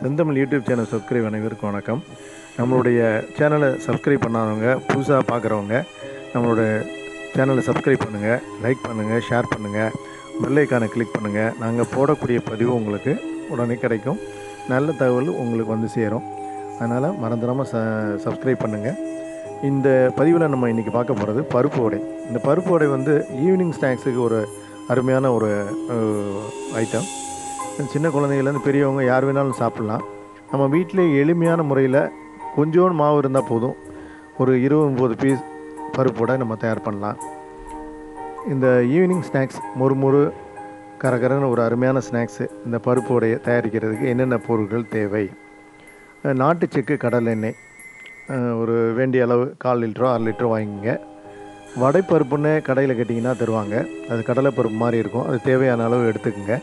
செந்தமிழ் YouTube channel subscribe அனைவருக்கும் வணக்கம். நம்மளுடைய சேனலை சப்ஸ்கிரைப் பண்ணாதவங்க புதுசாக பார்க்குறவங்க நம்மளோட சேனலை சப்ஸ்கிரைப் பண்ணுங்கள் லைக் பண்ணுங்கள் ஷேர் பண்ணுங்கள் பெல்லைக்கானை கிளிக் பண்ணுங்கள் நாங்கள் போடக்கூடிய பதிவு உங்களுக்கு உடனே கிடைக்கும். நல்ல தகவல் உங்களுக்கு வந்து சேரும். அதனால் மறந்துடாமல் ச சப்ஸ்கிரைப் பண்ணுங்கள் இந்த பதிவில் நம்ம இன்றைக்கி பார்க்க போகிறது பருப்பு வடை. இந்த பருப்பு வடை வந்து ஈவினிங் ஸ்நாக்ஸுக்கு ஒரு அருமையான ஒரு ஐட்டம். சின்ன குழந்தைங்கள்லேருந்து பெரியவங்க யார் வேணாலும் சாப்பிட்லாம். நம்ம வீட்டிலே எளிமையான முறையில் கொஞ்சோண்டு மாவு இருந்தால் போதும். ஒரு இருபது முப்பது பீஸ் பருப்போட நம்ம தயார் பண்ணலாம். இந்த ஈவினிங் ஸ்நாக்ஸ் முறுமுறு கரகரன்னு ஒரு அருமையான ஸ்நாக்ஸு இந்த பருப்போடைய தயாரிக்கிறதுக்கு என்னென்ன பொருட்கள் தேவை? நாட்டு செக்கு கடல் எண்ணெய். ஒரு வேண்டிய அளவு கால் லிட்டரோ அரை லிட்டரோ வாங்கிங்க வடைப்பருப்புன்னு கடையில் கேட்டிங்கன்னா தருவாங்க. அது கடலைப்பருப்பு மாதிரி இருக்கும். அது தேவையான அளவு எடுத்துக்கோங்க.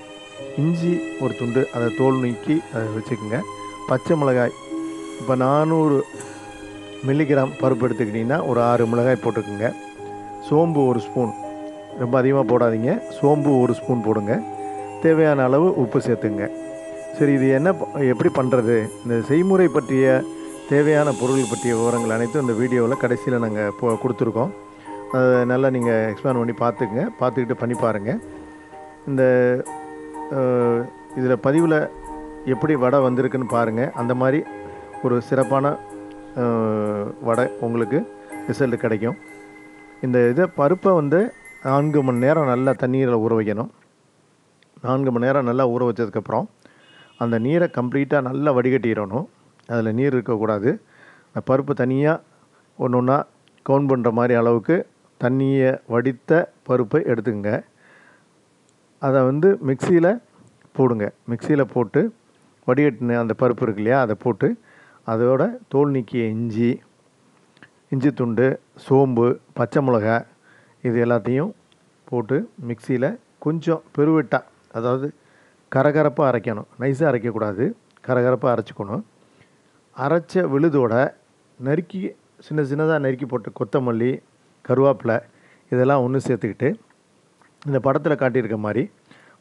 இஞ்சி ஒரு துண்டு அதை தோல் நீக்கி அதை வச்சுக்கோங்க. பச்சை மிளகாய் இப்போ நானூறு மில்லிகிராம் பருப்பு எடுத்துக்கிட்டிங்கன்னா ஒரு ஆறு மிளகாய் போட்டுக்கோங்க. சோம்பு ஒரு ஸ்பூன். ரொம்ப அதிகமாக போடாதீங்க. சோம்பு ஒரு ஸ்பூன் போடுங்க. தேவையான அளவு உப்பு சேர்த்துங்க சரி இது என்ன ப- எப்படி பண்ணுறது? இந்த செய்முறை பற்றிய தேவையான பொருள் பற்றிய விவரங்கள் அனைத்தும் இந்த வீடியோவில் கடைசியில் நாங்கள் போ கொடுத்துருக்கோம். அதை நல்லா நீங்கள் எக்ஸ்பிளைன் பண்ணி பார்த்துக்குங்க. பார்த்துக்கிட்டு பண்ணி பாருங்கள் இந்த இதில் பதிவில் எப்படி வடை வந்திருக்குன்னு பாருங்கள். அந்த மாதிரி ஒரு சிறப்பான வடை உங்களுக்கு ரிசல்ட் கிடைக்கும். இந்த இதை பருப்பை வந்து நான்கு மணி நேரம் நல்லா தண்ணீரில் ஊற வைக்கணும். நான்கு மணி நேரம் நல்லா ஊற வச்சதுக்கப்புறம் அந்த நீரை கம்ப்ளீட்டாக நல்லா வடிகட்டிடணும். அதில் நீர் இருக்கக்கூடாது. அந்த பருப்பு தனியாக ஒன்று ஒன்றா கவுண்ட் பண்ணுற மாதிரி அளவுக்கு தண்ணியை வடித்த பருப்பை எடுத்துக்கங்க. அதை வந்து மிக்சியில் போடுங்க. மிக்சியில் போட்டு வடிகட்டின அந்த பருப்பு இருக்கு இல்லையா அதை போட்டு அதோட தோல் நீக்கிய இஞ்சி இஞ்சி துண்டு சோம்பு பச்சை மிளகாய் இது எல்லாத்தையும் போட்டு மிக்சியில் கொஞ்சம் பெருவிட்டா அதாவது கரகரப்பாக அரைக்கணும். நைஸாக அரைக்கக்கூடாது. கரகரப்பாக அரைச்சிக்கணும். அரைச்ச விழுதோட நறுக்கி சின்ன சின்னதாக நறுக்கி போட்டு கொத்தமல்லி கருவேப்பிலை இதெல்லாம் ஒன்று சேர்த்துக்கிட்டு இந்த படத்தில் காட்டியிருக்க மாதிரி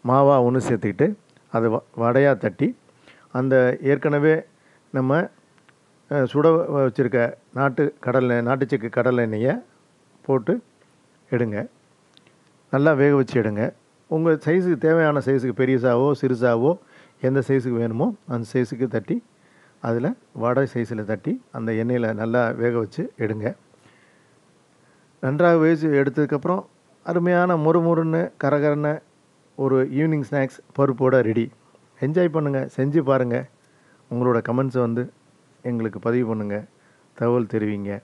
மாவாக ஒன்று சேர்த்துக்கிட்டு அதை வ வடையாக தட்டி அந்த ஏற்கனவே நம்ம சுட வச்சுருக்க நாட்டு கடலை நாட்டு செக்கு கடலை எண்ணெயை போட்டு எடுங்க. நல்லா வேக வச்சு எடுங்க. உங்கள் சைஸுக்கு தேவையான சைஸுக்கு பெரியசாவோ சிறுசாவோ எந்த சைஸுக்கு வேணுமோ அந்த சைஸுக்கு தட்டி அதில் வடை சைஸில் தட்டி அந்த எண்ணெயில் நல்லா வேக வச்சு எடுங்க. நன்றாக வேவிச்சு எடுத்ததுக்கப்புறம் அருமையான முறுமுறுன்னு கரகரன்னு ஒரு ஈவினிங் ஸ்நாக்ஸ் பருப்போட ரெடி என்ஜாய் பண்ணுங்கள் செஞ்சு பாருங்கள் உங்களோட கமெண்ட்ஸை வந்து எங்களுக்கு பதிவு பண்ணுங்கள் தகவல் தெரிவிங்க.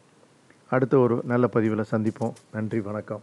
அடுத்த ஒரு நல்ல பதிவில் சந்திப்போம். நன்றி வணக்கம்.